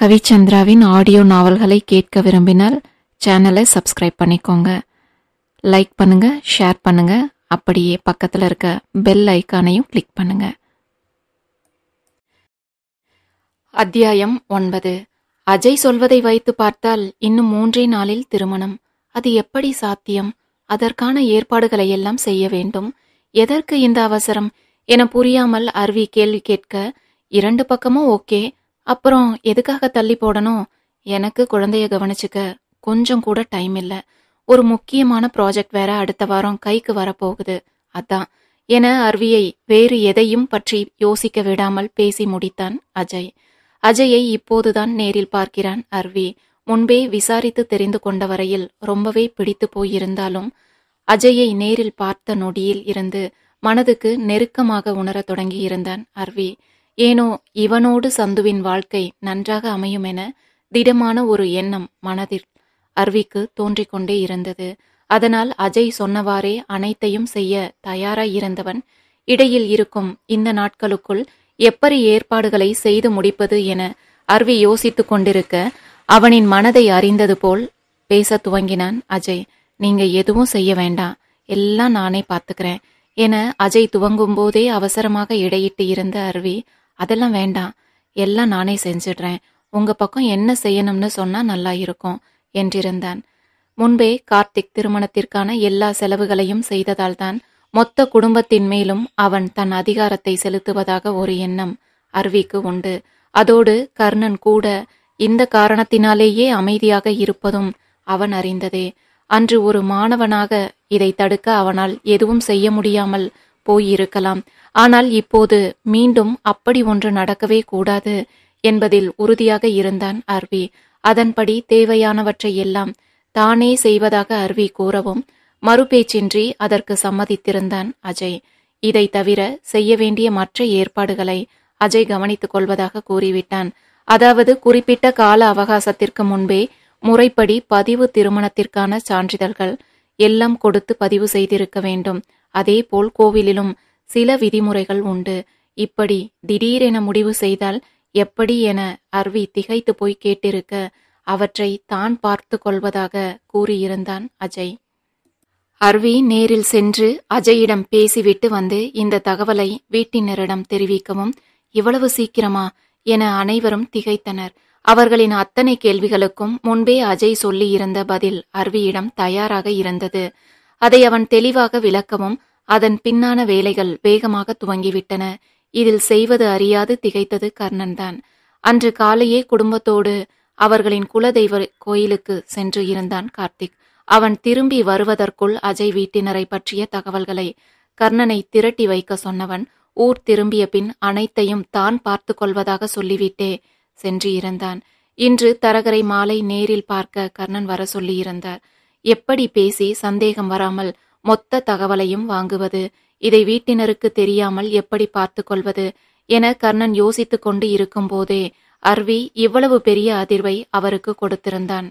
கவிச்சந்திராவின் audio நாவல்களை கேட்க விரும்பினால் சேனலை சப்ஸ்கிரைப் பண்ணிக்கோங்க. லைக் பண்ணுங்க ஷேர் பண்ணுங்க. அப்படியே பக்கத்தில் இருக்க பெல் ஐக்கானையும் கிளிக் பண்ணுங்க. அத்தியாயம் ஒன்பது. அஜய் சொல்வதை வைத்து பார்த்தால் இன்னும் மூன்றே நாளில் திருமணம். அது எப்படி சாத்தியம்? அதற்கான ஏற்பாடுகளை எல்லாம் செய்ய வேண்டும். எதற்கு இந்த அவசரம்? என புரியாமல் அருவி கேள்வி கேட்க இரண்டு பக்கமும் ஓகே. அப்புறம் எதுக்காக தள்ளி போடணும்? எனக்கு குழந்தைய கவனிச்சுக்க கொஞ்சம் கூட டைம் இல்ல. ஒரு முக்கியமான ப்ராஜெக்ட் வேற அடுத்த வாரம் கைக்கு வரப்போகுது. அதான். என அர்வியை வேறு எதையும் பற்றி யோசிக்க விடாமல் பேசி முடித்தான் அஜய். அஜயை இப்போதுதான் நேரில் பார்க்கிறான் அர்வி. முன்பே விசாரித்து தெரிந்து கொண்ட வரையில் ரொம்பவே பிடித்து போயிருந்தாலும் அஜயை நேரில் பார்த்த நொடியில் இருந்து மனதுக்கு நெருக்கமாக உணரத் தொடங்கியிருந்தான் அர்வி. ஏனோ இவனோடு சந்துவின் வாழ்க்கை நன்றாக அமையும் என திடமான ஒரு எண்ணம் மனதில் அர்விக்கு தோன்றிக்கொண்டே இருந்தது. அதனால் அஜய் சொன்னவாறே அனைத்தையும் செய்ய தயாராய் இருந்தவன். இடையில் இருக்கும் இந்த நாட்களுக்குள் எப்படி ஏற்பாடுகளை செய்து முடிப்பது என அர்வி யோசித்து கொண்டிருக்க அவனின் மனதை அறிந்தது போல் பேச துவங்கினான் அஜய். நீங்க எதுவும் செய்ய வேண்டாம். எல்லாம் நானே பார்த்துக்கிறேன் என அஜய் துவங்கும் போதே அவசரமாக இடையிட்டு இருந்த அருவி அதெல்லாம் வேண்டாம். எல்லாம் நானே செஞ்சிடுறேன். உங்க பக்கம் என்ன செய்யணும்னு சொன்னா நல்லா இருக்கும் என்றிருந்தான். முன்பே கார்த்திக் திருமணத்திற்கான எல்லா செலவுகளையும் செய்ததால்தான் மொத்த குடும்பத்தின் மேலும் அவன் தன் அதிகாரத்தை செலுத்துவதாக ஒரு எண்ணம் அருவிக்கு உண்டு. அதோடு கர்ணன் கூட இந்த காரணத்தினாலேயே அமைதியாக இருப்பதும் அவன் அறிந்ததே. அன்று ஒரு மாணவனாக இதை தடுக்க அவனால் எதுவும் செய்ய முடியாமல் போயிருக்கலாம். ஆனால் இப்போது மீண்டும் அப்படி ஒன்று நடக்கவே கூடாது என்பதில் உறுதியாக இருந்தான் அர்வி. அதன்படி தேவையானவற்றை எல்லாம் தானே செய்வதாக அர்வி கூறவும் மறுபேச்சின்றி அதற்கு சம்மதித்திருந்தான் அஜய். இதை தவிர செய்ய வேண்டிய மற்ற ஏற்பாடுகளை அஜய் கவனித்துக் கொள்வதாக கூறிவிட்டான். அதாவது குறிப்பிட்ட கால அவகாசத்திற்கு முன்பே முறைப்படி பதிவு திருமணத்திற்கான சான்றிதழ்கள் எல்லாம் கொடுத்து பதிவு செய்திருக்க வேண்டும். அதேபோல் கோவிலிலும் சில விதிமுறைகள் உண்டு. இப்படி திடீரென முடிவு செய்தால் எப்படி என அர்வி திகைத்து போய் கேட்டிருக்க அவற்றை தான் பார்த்து கொள்வதாக கூறியிருந்தான் அஜய். அர்வி நேரில் சென்று அஜயிடம் பேசிவிட்டு வந்து இந்த தகவலை வீட்டினரிடம் தெரிவிக்கவும் இவ்வளவு சீக்கிரமா? என அனைவரும் திகைத்தனர். அவர்களின் அத்தனை கேள்விகளுக்கும் முன்பே அஜய் சொல்லியிருந்த பதில் அர்வியிடம் தயாராக இருந்தது. அதை அவன் தெளிவாக விளக்கவும் அதன் பின்னான வேலைகள் வேகமாக துவங்கிவிட்டன. இதில் செய்வது அறியாது திகைத்தது கர்ணன்தான். அன்று காலையே குடும்பத்தோடு அவர்களின் குலதெய்வ கோயிலுக்கு சென்று இருந்தான் கார்த்திக். அவன் திரும்பி வருவதற்குள் அஜய் வீட்டினரை பற்றிய தகவல்களை கர்ணனை திரட்டி வைக்க சொன்னவன் ஊர் திரும்பிய பின் அனைத்தையும் தான் பார்த்து கொள்வதாக சொல்லிவிட்டே சென்று இருந்தான். இன்று தரகரை மாலை நேரில் பார்க்க கர்ணன் வர சொல்லியிருந்தார். எப்படி பேசி சந்தேகம் வராமல் மொத்த தகவலையும் வாங்குவது இதை வீட்டினருக்கு தெரியாமல் எப்படி பார்த்து கொள்வது என கர்ணன் யோசித்துக் கொண்டு இருக்கும்போதே அர்வி இவ்வளவு பெரிய அதிர்வை அவருக்கு கொடுத்திருந்தான்.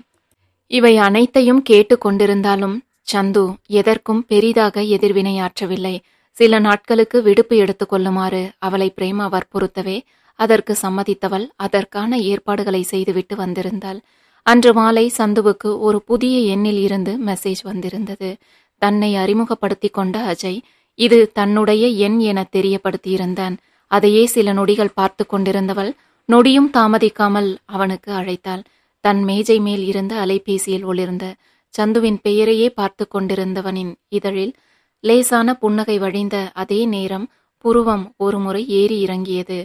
இவை அனைத்தையும் கேட்டு கொண்டிருந்தாலும் சந்து எதற்கும் பெரிதாக எதிர்வினையாற்றவில்லை சில நாட்களுக்கு விடுப்பு எடுத்துக் கொள்ளுமாறு அவளை பிரேமா வற்புறுத்தவே அதற்கு சம்மதித்தவள் அதற்கான ஏற்பாடுகளை செய்துவிட்டு வந்திருந்தாள். அன்று மாலை சந்துவுக்கு ஒரு புதிய எண்ணில் இருந்து மெசேஜ் வந்திருந்தது. தன்னை அறிமுகப்படுத்தி கொண்ட அஜய் இது தன்னுடைய எண் என தெரியப்படுத்தியிருந்தான். அதையே சில நொடிகள் பார்த்து கொண்டிருந்தவள் நொடியும் தாமதிக்காமல் அவனுக்கு அழைத்தாள். தன் மேஜை மேல் இருந்த அலைபேசியில் ஒளிர்ந்த சந்துவின் பெயரையே பார்த்து கொண்டிருந்தவனின் இதழில் லேசான புன்னகை வழிந்த அதே நேரம் புருவம் ஒருமுறை ஏறி இறங்கியது.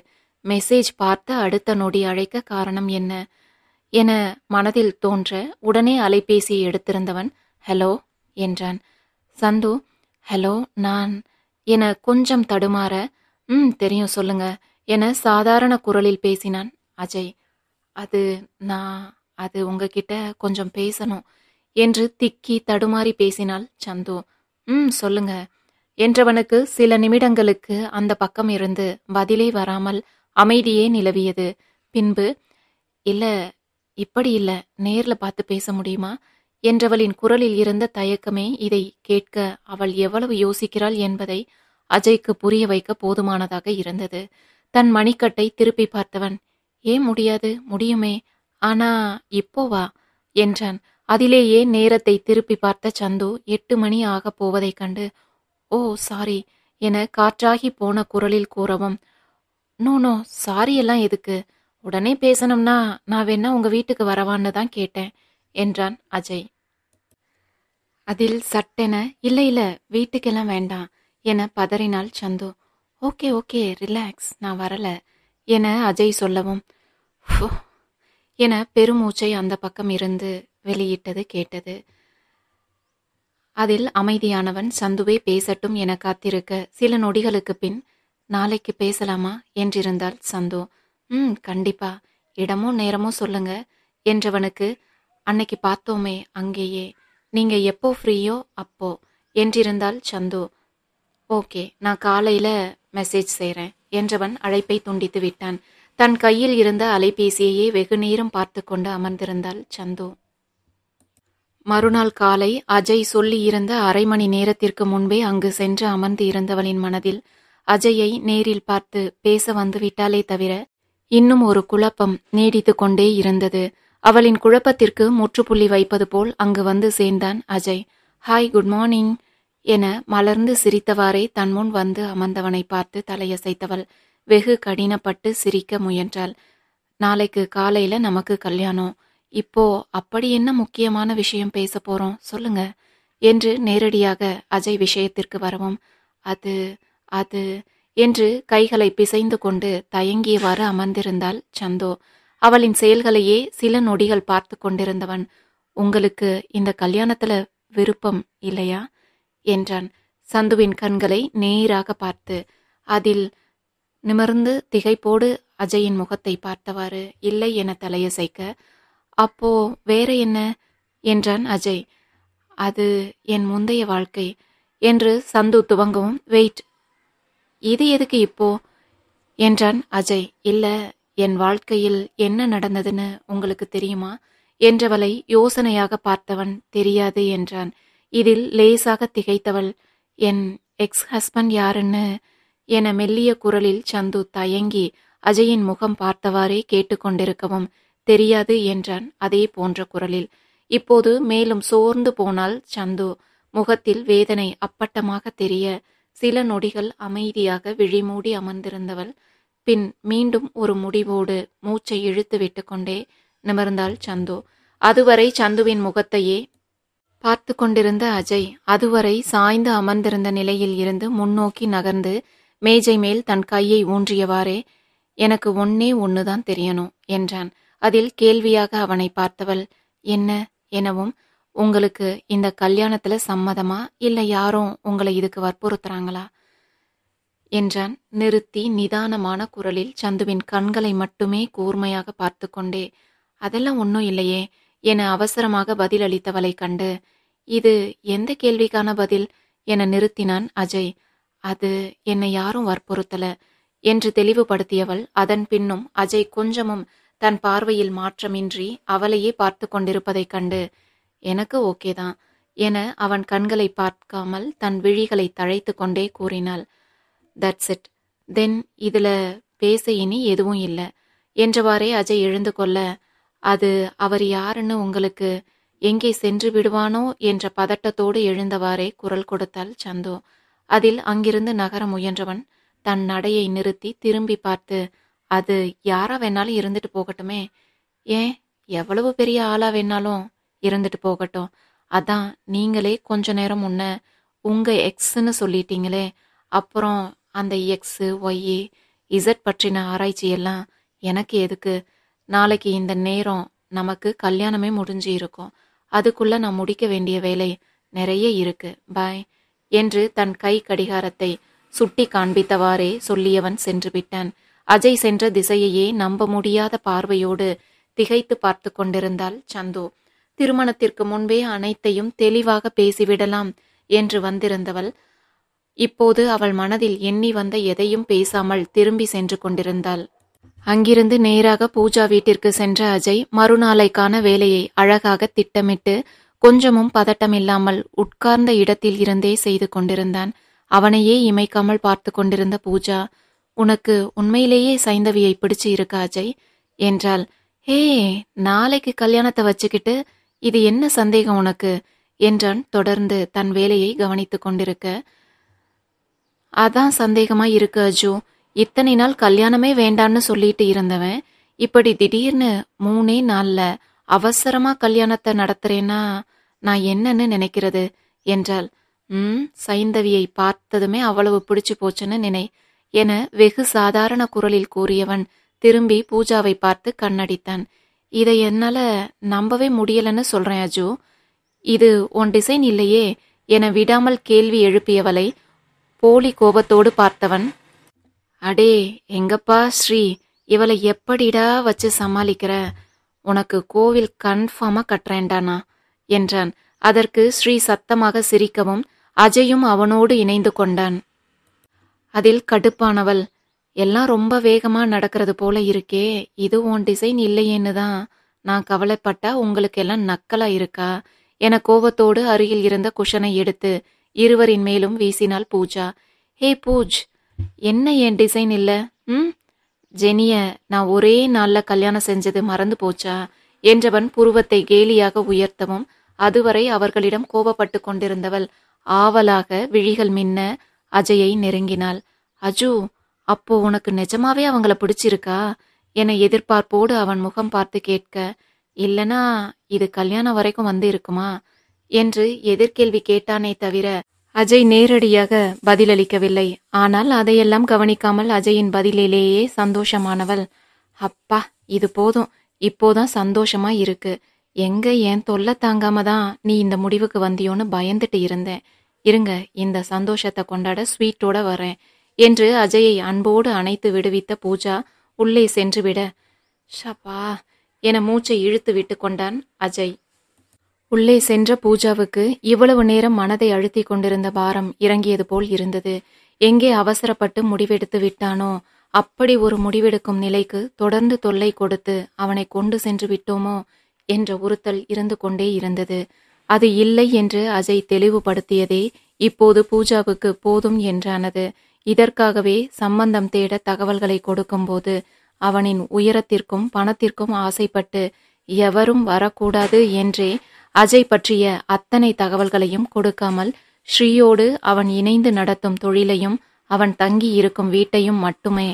மெசேஜ் பார்த்த அடுத்த நொடி அழைக்க காரணம் என்ன என மனதில் தோன்ற உடனே அலைபேசியை எடுத்திருந்தவன் ஹலோ என்றான். சந்து ஹலோ நான் என கொஞ்சம் தடுமாற. ம் தெரியும் சொல்லுங்க. என சாதாரண குரலில் பேசினான் அஜய். அது நான் அது உங்ககிட்ட கொஞ்சம் பேசணும் என்று திக்கி தடுமாறி பேசினாள் சந்து. ம் சொல்லுங்க என்றவனுக்கு சில நிமிடங்களுக்கு அந்த பக்கம் இருந்து பதிலே வராமல் அமைதியே நிலவியது. பின்பு இல்ல இப்படி இல்ல நேர்ல பார்த்து பேச முடியுமா? என்றவளின் குரலில் இருந்த தயக்கமே இதை கேட்க அவள் எவ்வளவு யோசிக்கிறாள் என்பதை அஜய்க்கு புரிய வைக்க போதுமானதாக இருந்தது. தன் மணிக்கட்டை திருப்பி பார்த்தவன் ஏன் முடியாது முடியுமே. ஆனா இப்போ வா என்றான். அதிலேயே நேரத்தை திருப்பி பார்த்த சந்து எட்டு மணி ஆகப் போவதைக் கண்டு ஓ சாரி என காற்றாகி போன குரலில் கூறவும் நோ நோ சாரி எல்லாம் எதுக்கு? உடனே பேசணும்னா நான் வேணா உங்க வீட்டுக்கு வரவான்னு தான் கேட்டேன். என்றான் அஜய். அதில் சட்டென இல்லை இல்லை வீட்டுக்கெல்லாம் வேண்டாம் என பதறினாள் சந்து. ஓகே ஓகே ரிலாக்ஸ் நான் வரல என அஜய் சொல்லவும் என பெருமூச்சை அந்த பக்கம் இருந்து வெளியிட்டது கேட்டது. அதில் அமைதியானவன் சந்துவே பேசட்டும் என காத்திருக்க சில நொடிகளுக்கு பின் நாளைக்கு பேசலாமா? என்றிருந்தாள் சந்து. ம் கண்டிப்பா. இடமோ நேரமோ சொல்லுங்க என்றவனுக்கு அன்னைக்கு பார்த்தோமே அங்கேயே. நீங்க எப்போ ஃப்ரீயோ அப்போ. என்றிருந்தால் சந்து. ஓகே நான் காலையில மெசேஜ் செய்கிறேன் என்றவன் அழைப்பை துண்டித்து விட்டான். தன் கையில் இருந்த அலைபேசியையே வெகு நேரம் பார்த்து கொண்டு அமர்ந்திருந்தாள் சந்து. மறுநாள் காலை அஜய் சொல்லியிருந்த அரை மணி நேரத்திற்கு முன்பே அங்கு சென்று அமர்ந்து இருந்தவளின் மனதில் அஜயை நேரில் பார்த்து பேச வந்து விட்டாலே தவிர இன்னும் ஒரு குழப்பம் நீடித்து கொண்டே இருந்தது. அவளின் குழப்பத்திற்கு முற்றுப்புள்ளி வைப்பது போல் அங்கு வந்து சேர்ந்தான் அஜய். ஹாய் குட் மார்னிங் என மலர்ந்து சிரித்தவாறே தன் முன் வந்து அமர்ந்தவனை பார்த்து தலையசைத்தவள் வெகு கடினப்பட்டு சிரிக்க முயன்றாள். நாளைக்கு காலையில நமக்கு கல்யாணம். இப்போ அப்படி என்ன முக்கியமான விஷயம் பேச போறோம்? சொல்லுங்க என்று நேரடியாக அஜய் விஷயத்திற்கு வரவும் அது அது என்று கைகளை பிசைந்து கொண்டு தயங்கியவாறு அமர்ந்திருந்தாள் சந்தோ. அவளின் செயல்களையே சில நொடிகள் பார்த்து கொண்டிருந்தவன் உங்களுக்கு இந்த கல்யாணத்துல விருப்பம் இல்லையா? என்றான். சந்துவின் கண்களை நேராக பார்த்து அதில் நிமிர்ந்து திகைப்போடு அஜயின் முகத்தை பார்த்தவாறு இல்லை என தலையசைக்க. அப்போ வேற என்ன? என்றான் அஜய். அது என் முந்தைய வாழ்க்கை என்று சந்து துவங்கவும் வெயிட் இது எதுக்கு இப்போ? என்றான் அஜய். இல்லை என் வாழ்க்கையில் என்ன நடந்ததுன்னு உங்களுக்கு தெரியுமா? என்றவளை யோசனையாக பார்த்தவன் தெரியாது என்றான். இதில் லேசாக திகைத்தவள் என் எக்ஸ் ஹஸ்பண்ட் யாருன்னு? என மெல்லிய குரலில் சந்து தயங்கி அஜயின் முகம் பார்த்தவாறே கேட்டுக்கொண்டிருக்கவும் தெரியாது என்றான் அதே போன்ற குரலில். இப்போது மேலும் சோர்ந்து போனால் சந்து முகத்தில் வேதனை அப்பட்டமாக தெரிய சில நொடிகள் அமைதியாக விழிமூடி அமர்ந்திருந்தவள் பின் மீண்டும் ஒரு முடிவோடு மூச்சை இழுத்து விட்டுக்கொண்டே நிமிர்ந்தாள் சந்து. அதுவரை சந்துவின் முகத்தையே பார்த்து கொண்டிருந்த அஜய் அதுவரை சாய்ந்து அமர்ந்திருந்த நிலையில் இருந்து முன்னோக்கி நகர்ந்து மேஜை மேல் தன் கையை ஊன்றியவாறே எனக்கு ஒன்னே ஒன்னுதான் தெரியணும் என்றான். அதில் கேள்வியாக அவனை பார்த்தவள் என்ன எனவும் உங்களுக்கு இந்த கல்யாணத்துல சம்மதமா இல்ல யாரும் உங்களை இதுக்கு வற்புறுத்துறாங்களா? என்றான். நிறுத்தி நிதானமான குரலில் சந்துவின் கண்களை மட்டுமே கூர்மையாக பார்த்து கொண்டே அதெல்லாம் ஒன்றும் இல்லையே என அவசரமாக பதிலளித்தவளை கண்டு இது எந்த கேள்விக்கான பதில்? என நிறுத்தினான் அஜய். அது என்னை யாரும் வற்புறுத்தல என்று தெளிவுபடுத்தியவள் அதன் பின்னும் அஜய் கொஞ்சமும் தன் பார்வையில் மாற்றமின்றி அவளையே பார்த்து கொண்டிருப்பதைக் கண்டு எனக்கு ஓகே தான் என அவன் கண்களை பார்க்காமல் தன் விழிகளை தழைத்து கொண்டே கூறினாள். தட்ஸ் இட் தென் இதில் பேச இனி எதுவும் இல்லை. என்றவாறே அஜய் எழுந்து கொள்ள அது அவர் யாருன்னு உங்களுக்கு எங்கே சென்று விடுவானோ? என்ற பதட்டத்தோடு எழுந்தவாறே குரல் கொடுத்தாள் சந்து. அதில் அங்கிருந்து நகர முயன்றவன் தன் நடையை நிறுத்தி திரும்பி பார்த்து அது யாரா வேணாலும் இருந்துட்டு போகட்டுமே. ஏன்? எவ்வளவு பெரிய ஆளா வேணாலும் இருந்துட்டு போகட்டும். அதான் நீங்களே கொஞ்ச நேரம் முன்ன உங்க எக்ஸ்ன்னு சொல்லிட்டீங்களே. அப்புறம் அந்த எக்ஸு ஒய்யு இசட் பற்றின ஆராய்ச்சி எல்லாம் எனக்கு எதுக்கு? நாளைக்கு இந்த நேரம் நமக்கு கல்யாணமே முடிஞ்சு இருக்கும். அதுக்குள்ள நான் முடிக்க வேண்டிய வேலை நிறைய இருக்கு. பாய் என்று தன் கை கடிகாரத்தை சுட்டி காண்பித்தவாறே சொல்லியவன் சென்று விட்டான். அஜய் சென்ற திசையையே நம்ப முடியாத பார்வையோடு திகைத்து பார்த்து கொண்டிருந்தாள் சந்து. திருமணத்திற்கு முன்பே அனைத்தையும் தெளிவாக பேசிவிடலாம் என்று வந்திருந்தவள் இப்போது அவள் மனதில் எண்ணி வந்த எதையும் பேசாமல் திரும்பி சென்று கொண்டிருந்தாள். அங்கிருந்து நேராக பூஜா வீட்டிற்கு சென்ற அஜய் மறுநாளைக்கான வேலையை அழகாக திட்டமிட்டு கொஞ்சமும் பதட்டமில்லாமல் உட்கார்ந்த இடத்தில் இருந்தே செய்து கொண்டிருந்தான். அவனையே இமைக்காமல் பார்த்து கொண்டிருந்த பூஜா உனக்கு உண்மையிலேயே சைந்தவியை பிடிச்சு இருக்கா அஜய்? என்றாள். ஹே நாளைக்கு கல்யாணத்தை வச்சுக்கிட்டு இது என்ன சந்தேகம் உனக்கு? என்றான் தொடர்ந்து தன் வேலையை கவனித்துக் கொண்டிருக்க அதான் சந்தேகமா இருக்கு அஜு. இத்தனை நாள் கல்யாணமே வேண்டான்னு சொல்லிட்டு இருந்தவன் இப்படி திடீர்னு மூணே நாள்ல அவசரமா கல்யாணத்தை நடத்துறேன்னா நான் என்னன்னு நினைக்கிறது என்றாள். ம் சைந்தவியை பார்த்ததுமே அவ்வளவு பிடிச்சு போச்சுன்னு நினை. என வெகு சாதாரண குரலில் கூறியவன் திரும்பி பூஜாவை பார்த்து கண்ணடித்தான். இதை என்னால நம்பவே முடியலன்னு சொல்றேன் அஜு. இது உன் டிசைன் இல்லையே என விடாமல் கேள்வி எழுப்பியவளை போலி கோபத்தோடு பார்த்தவன் அடே எங்கப்பா ஸ்ரீ இவளை எப்படிடா வச்சு சமாளிக்கிற? உனக்கு கோவில் கன்ஃபார்மா கட்டுறேண்டானா என்றான். அதற்கு ஸ்ரீ சத்தமாக சிரிக்கவும் அஜயும் அவனோடு இணைந்து கொண்டான். அதில் கடுப்பானவள். எல்லாம் ரொம்ப வேகமா நடக்கிறது போல இருக்கே. இது உன் டிசைன் இல்லையேன்னு தான் நான் கவலைப்பட்டா உங்களுக்கு எல்லாம் நக்கலா இருக்கா? என கோபத்தோடு அருகில் இருந்த குஷனை எடுத்து இருவரின் மேலும் வீசினாள் பூஜா ஹே பூஜ் என்ன என் டிசைன் இல்லை? ம்? ஜெனிய நான் ஒரே நாளில் கல்யாணம் செஞ்சது மறந்து போச்சா? என்றவன் புருவத்தை கேலியாக உயர்த்தவும் அதுவரை அவர்களிடம் கோபப்பட்டு கொண்டிருந்தவள் ஆவலாக விழிகள் மின்ன அஜயை நெருங்கினாள். அஜு அப்போ உனக்கு நிஜமாவே அவங்கள பிடிச்சிருக்கா? என எதிர்பார்ப்போடு அவன் முகம் பார்த்து கேட்க இல்லனா இது கல்யாணம் வரைக்கும் வந்து இருக்குமா என்று எதிர்கேள்வி கேட்டானே தவிர அஜய் நேரடியாக பதிலளிக்கவில்லை. ஆனால் அதையெல்லாம் கவனிக்காமல் அஜயின் பதிலிலேயே சந்தோஷமானவள். அப்பா இது போதும். இப்போதான் சந்தோஷமா இருக்கு. எங்க என் தொல்லை தாங்காம தான் நீ இந்த முடிவுக்கு வந்தியோன்னு பயந்துட்டு இருந்தேன். இருங்க இந்த சந்தோஷத்தை கொண்டாட ஸ்வீட்டோட வரேன் என்று அஜயை அன்போடு அணைத்து விடுவித்த பூஜா உள்ளே சென்று விட ஷப்பா என மூச்சை இழுத்து விட்டு கொண்டான் அஜய். உள்ளே சென்ற பூஜாவுக்கு இவ்வளவு நேரம் மனதை அழுத்தி கொண்டிருந்த பாரம் இறங்கியது போல் இருந்தது. எங்கே அவசரப்பட்டு முடிவெடுத்து விட்டானோ அப்படி ஒரு முடிவெடுக்கும் நிலைக்கு தொடர்ந்து தொல்லை கொடுத்து அவனை கொண்டு சென்று விட்டோமோ என்ற உறுத்தல் இருந்து கொண்டே இருந்தது. அது இல்லை என்று அஜய் தெளிவுபடுத்தியதே இப்போது பூஜாவுக்கு போதும் என்றானது. இதற்காகவே சம்பந்தம் தேட தகவல்களை கொடுக்கும்போது அவனின் உயரத்திற்கும் பணத்திற்கும் ஆசைப்பட்டு எவரும் வரக்கூடாது என்றே அஜய் பற்றிய அத்தனை தகவல்களையும் கொடுக்காமல் ஸ்ரீயோடு அவன் இணைந்து நடத்தும் தொழிலையும் அவன் தங்கி இருக்கும் வீட்டையும் மட்டுமே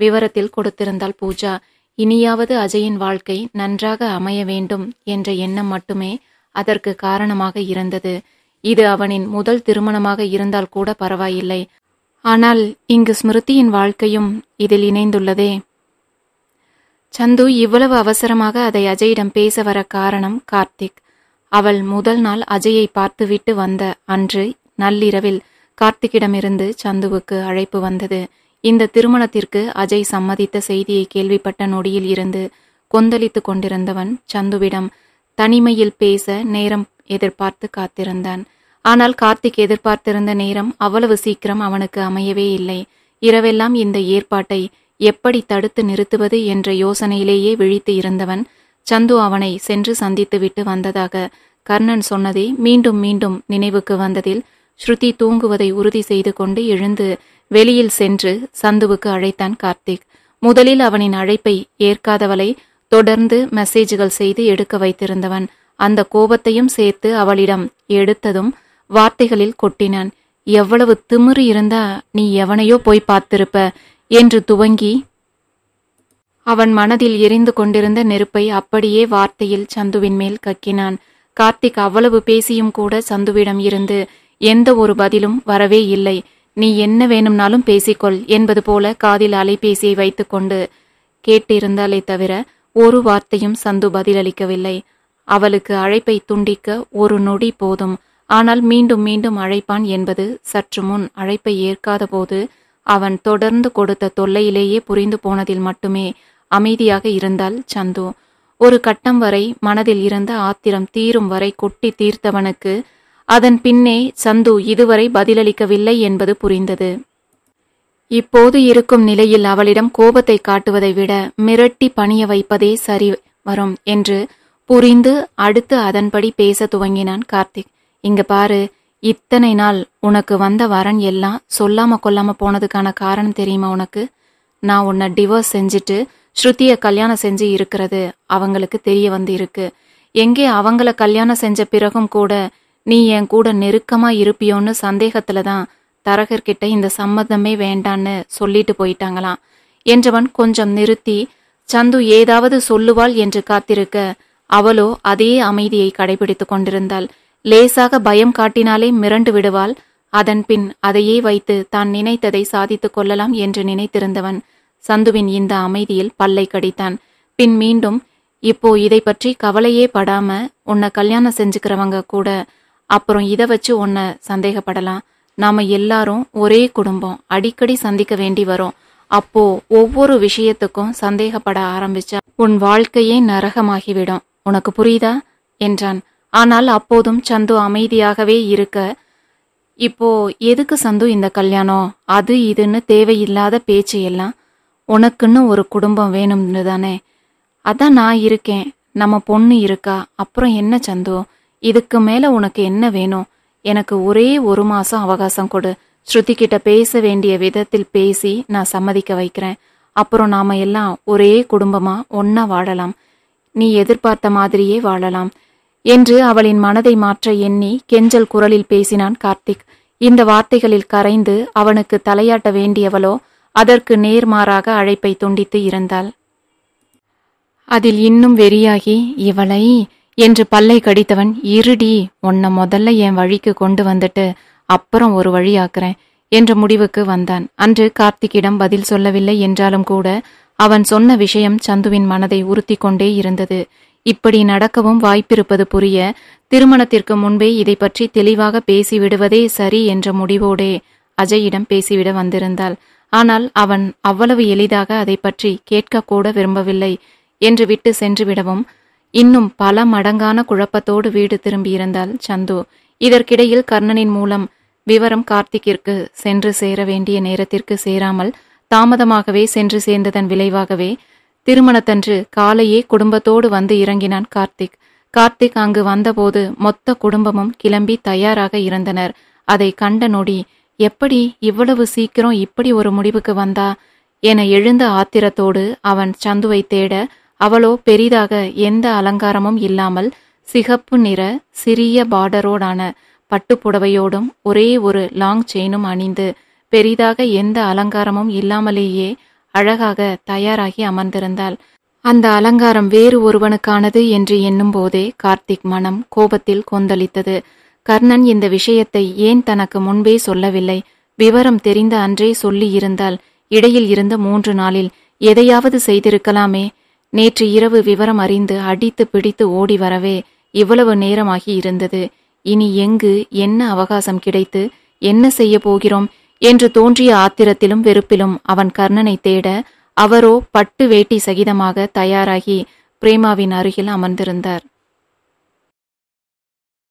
விவரத்தில் கொடுத்திருந்தாள் பூஜா. இனியாவது அஜயின் வாழ்க்கை நன்றாக அமைய வேண்டும் என்ற எண்ணம் மட்டுமே அதற்கு காரணமாக இருந்தது. இது அவனின் முதல் திருமணமாக இருந்தால் கூட பரவாயில்லை. ஆனால் இங்கு ஸ்மிருதியின் வாழ்க்கையும் இதில் இணைந்துள்ளதே. சந்து இவ்வளவு அவசரமாக அதை அஜயிடம் பேச வர காரணம் கார்த்திக். அவள் முதல் நாள் அஜயை பார்த்துவிட்டு வந்த அன்று நள்ளிரவில் கார்த்திக்கிடமிருந்து சந்துவுக்கு அழைப்பு வந்தது. இந்த திருமணத்திற்கு அஜய் சம்மதித்த செய்தியை கேள்விப்பட்ட நொடியில் இருந்து கொந்தளித்து கொண்டிருந்தவன் சந்துவிடம் தனிமையில் பேச நேரம் எதிர்பார்த்து காத்திருந்தான். ஆனால் கார்த்திக் எதிர்பார்த்திருந்த நேரம் அவ்வளவு சீக்கிரம் அவனுக்கு அமையவே இல்லை. இரவெல்லாம் இந்த ஏற்பாட்டை எப்படி தடுத்து நிறுத்துவது என்ற யோசனையிலேயே விழித்து இருந்தவன் சந்து அவனை சென்று சந்தித்துவிட்டு வந்ததாக கர்ணன் சொன்னதே மீண்டும் மீண்டும் நினைவுக்கு வந்ததில் ஸ்ருதி தூங்குவதை உறுதி செய்து கொண்டு எழுந்து வெளியில் சென்று சந்துவுக்கு அழைத்தான் கார்த்திக். முதலில் அவனின் அழைப்பை ஏற்காதவளை தொடர்ந்து மெசேஜ்கள் செய்து எடுக்க வைத்திருந்தவன். அந்த கோபத்தையும் சேர்த்து அவளிடம் எடுத்ததும் வார்த்தைகளில் கொட்டினான். எவ்வளவு திமிரு இருந்தா நீ எவனையோ போய் பார்த்திருப்ப என்று துவங்கி அவன் மனதில் எரிந்து கொண்டிருந்த நெருப்பை அப்படியே வார்த்தையில் சந்துவின் மேல் கக்கினான். கார்த்திக் அவ்வளவு பேசியும் கூட சந்துவிடம் இருந்து எந்த ஒரு பதிலும் வரவே இல்லை. நீ என்ன வேணும்னாலும் பேசிக்கொள் என்பது போல காதில் அலைபேசியை வைத்துக்கொண்டு கேட்டிருந்தாலே தவிர ஒரு வார்த்தையும் சந்து பதிலளிக்கவில்லை. அவளுக்கு அழைப்பை துண்டிக்க ஒரு நொடி போதும். ஆனால் மீண்டும் மீண்டும் அழைப்பான் என்பது சற்று முன் அழைப்பை ஏற்காத போது அவன் தொடர்ந்து கொடுத்த தொல்லையிலேயே புரிந்து போனதில் மட்டுமே அமைதியாக இருந்தாள் சந்து. ஒரு கட்டம் வரை மனதில் இருந்த ஆத்திரம் தீரும் வரை கொட்டி தீர்த்தவனுக்கு அதன் பின்னே சந்து இதுவரை பதிலளிக்கவில்லை என்பது புரிந்தது. இப்போது இருக்கும் நிலையில் அவளிடம் கோபத்தை காட்டுவதை விட மிரட்டி பணிய வைப்பதே சரி வரும் என்று புரிந்து அடுத்து அதன்படி பேச துவங்கினான் கார்த்திக். இங்க பாரு இத்தனை நாள் உனக்கு வந்த வரன் எல்லாம் சொல்லாம கொல்லாம போனதுக்கான காரணம் தெரியுமா உனக்கு? நான் உன்னை டிவோர்ஸ் செஞ்சுட்டு ஸ்ருதியை கல்யாணம் செஞ்சு இருக்கிறது அவங்களுக்கு தெரிய வந்து இருக்கு எங்கே அவங்கள கல்யாணம் செஞ்ச பிறகும் கூட நீ என் கூட நெருக்கமா இருப்பியோன்னு சந்தேகத்துல தான் தரகர்கிட்ட இந்த சம்மதமே வேண்டான்னு சொல்லிட்டு போயிட்டாங்களாம். என்றவன் கொஞ்சம் நிறுத்தி சந்து ஏதாவது சொல்லுவாள் என்று காத்திருக்க அவளோ அதே அமைதியை கடைபிடித்து கொண்டிருந்தாள். லேசாக பயம் காட்டினாலே மிரண்டு விடுவாள். அதன் பின் அதையே வைத்து தான் நினைத்ததை சாதித்துக் கொள்ளலாம் என்று நினைத்திருந்தவன். சந்துவின் இந்த அமைதியில் பல்லை கடித்தான். பின் மீண்டும் இப்போ இதை பற்றி கவலையே படாம உன்னை கல்யாணம் செஞ்சுக்கிறவங்க கூட அப்புறம் இதை வச்சு உன்னை சந்தேகப்படலாம். நாம எல்லாரும் ஒரே குடும்பம் அடிக்கடி சந்திக்க வேண்டி வரும். அப்போ ஒவ்வொரு விஷயத்துக்கும் சந்தேகப்பட ஆரம்பிச்சா உன் வாழ்க்கையே நரகமாகிவிடும். உனக்கு புரியுதா? என்றான். ஆனால் அப்போதும் சந்து அமைதியாகவே இருக்க இப்போ எதுக்கு சந்து இந்த கல்யாணம்? அது இதுன்னு தேவையில்லாத பேச்சு எல்லாம் உனக்குன்னு ஒரு குடும்பம் வேணும்னு தானே. அதான் நான் இருக்கேன். நம்ம பொண்ணு இருக்கா? அப்புறம் என்ன சந்தோ? இதுக்கு மேல உனக்கு என்ன வேணும்? எனக்கு ஒரே ஒரு மாசம் அவகாசம் கொடு. ஸ்ருதி கிட்ட பேச வேண்டிய விதத்தில் பேசி நான் சம்மதிக்க வைக்கிறேன். அப்புறம் நாம எல்லாம் ஒரே குடும்பமா ஒன்னா வாழலாம். நீ எதிர்பார்த்த மாதிரியே வாழலாம் என்று அவளின் மனதை மாற்ற எண்ணி கெஞ்சல் குரலில் பேசினான் கார்த்திக். இந்த வார்த்தைகளில் கரைந்து அவனுக்கு தலையாட்ட வேண்டியவளோ அதற்கு நேர்மாறாக அழைப்பை துண்டித்து இருந்தாள். அதில் இன்னும் வெறியாகி இவளை என்று பல்லை கடித்தவன் இருடி உன்னை முதல்ல என் வழிக்கு கொண்டு வந்துட்டு அப்புறம் ஒரு வழியாக்குறேன் என்ற முடிவுக்கு வந்தான். அன்று கார்த்திக்கிடம் பதில் சொல்லவில்லை என்றாலும் கூட அவன் சொன்ன விஷயம் சந்துவின் மனதை உறுத்தி கொண்டே இருந்தது. இப்படி நடக்கவும் வாய்ப்பிருப்பது புரிய திருமணத்திற்கு முன்பே இதை பற்றி தெளிவாக பேசிவிடுவதே சரி என்ற முடிவோடே அஜயிடம் பேசிவிட வந்திருந்தாள். ஆனால் அவன் அவ்வளவு எளிதாக அதை பற்றி கேட்கக்கூட விரும்பவில்லை என்று விட்டு சென்று விடவும் இன்னும் பல மடங்கான குழப்பத்தோடு வீடு திரும்பியிருந்தாள் சந்து. இதற்கிடையில் கர்ணனின் மூலம் விவரம் கார்த்திக்கிற்கு சென்று சேர வேண்டிய நேரத்திற்கு சேராமல் தாமதமாகவே சென்று சேர்ந்ததன் விளைவாகவே திருமணத்தன்று காலையே குடும்பத்தோடு வந்து இறங்கினான் கார்த்திக். கார்த்திக் அங்கு வந்தபோது மொத்த குடும்பமும் கிளம்பி தயாராக இருந்தனர். அதை கண்ட நொடி எப்படி இவ்வளவு சீக்கிரம் இப்படி ஒரு முடிவுக்கு வந்தா? என எழுந்த ஆத்திரத்தோடு அவன் சந்துவை தேட அவளோ பெரிதாக எந்த அலங்காரமும் இல்லாமல் சிகப்பு நிற சிறிய பார்டரோடான பட்டுப்புடவையோடும் ஒரே ஒரு லாங் செயினும் அணிந்து பெரிதாக எந்த அலங்காரமும் இல்லாமலேயே அழகாக தயாராகி அமர்ந்திருந்தாள். அந்த அலங்காரம் வேறு ஒருவனுக்கானது என்று எண்ணும்போதே கார்த்திக் மனம் கோபத்தில் கொந்தளித்தது. கர்ணன் இந்த விஷயத்தை ஏன் தனக்கு முன்பே சொல்லவில்லை? விவரம் தெரிந்த அன்றே சொல்லியிருந்தால் இடையில் இருந்த மூன்று நாளில் எதையாவது செய்திருக்கலாமே. நேற்று இரவு விவரம் அறிந்து அடித்து பிடித்து ஓடி வரவே இவ்வளவு நேரமாகி இருந்தது. இனி எங்கு என்ன அவகாசம் கிடைத்து என்ன செய்ய போகிறோம் என்று தோன்றிய ஆத்திரத்திலும் வெறுப்பிலும் அவன் கர்ணனை தேட அவரோ பட்டு வேட்டி சகிதமாக தயாராகி பிரேமாவின் அருகில் அமர்ந்திருந்தார்.